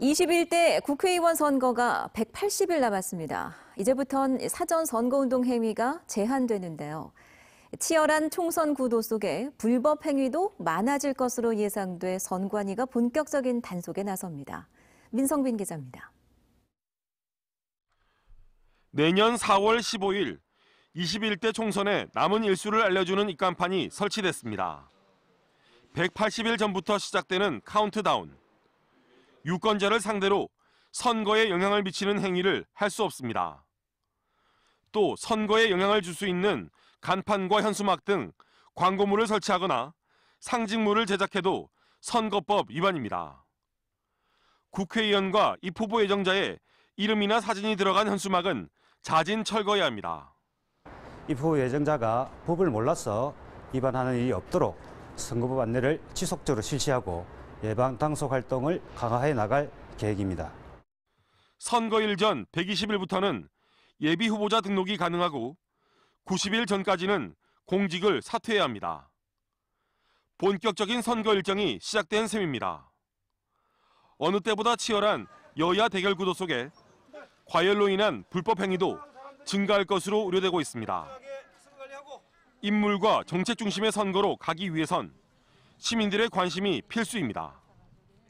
21대 국회의원 선거가 180일 남았습니다. 이제부턴 사전 선거운동 행위가 제한되는데요. 치열한 총선 구도 속에 불법 행위도 많아질 것으로 예상돼 선관위가 본격적인 단속에 나섭니다. 민성빈 기자입니다. 내년 4월 15일 21대 총선의 남은 일수를 알려주는 입간판이 설치됐습니다. 180일 전부터 시작되는 카운트다운. 유권자를 상대로 선거에 영향을 미치는 행위를 할 수 없습니다. 또 선거에 영향을 줄 수 있는 간판과 현수막 등 광고물을 설치하거나 상징물을 제작해도 선거법 위반입니다. 국회의원과 입후보 예정자의 이름이나 사진이 들어간 현수막은 자진 철거해야 합니다. 입후 예정자가 법을 몰라서 위반하는 일이 없도록 선거법 안내를 지속적으로 실시하고 예방 당속 활동을 강화해 나갈 계획입니다. 선거일 전 120일부터는 예비 후보자 등록이 가능하고 90일 전까지는 공직을 사퇴해야 합니다. 본격적인 선거 일정이 시작된 셈입니다. 어느 때보다 치열한 여야 대결 구도 속에 과열로 인한 불법 행위도 증가할 것으로 우려되고 있습니다. 인물과 정책 중심의 선거로 가기 위해선 시민들의 관심이 필수입니다.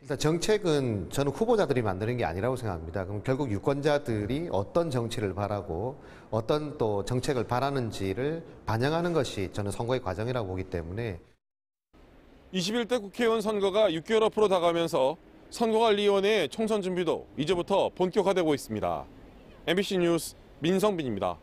일단 정책은 저는 후보자들이 만드는 게 아니라고 생각합니다. 그럼 결국 유권자들이 어떤 정치를 바라고 어떤 또 정책을 바라는지를 반영하는 것이 저는 선거의 과정이라고 보기 때문에 21대 국회의원 선거가 6개월 앞으로 다가면서 선거관리위원회의 총선 준비도 이제부터 본격화되고 있습니다. MBC 뉴스 민성빈입니다.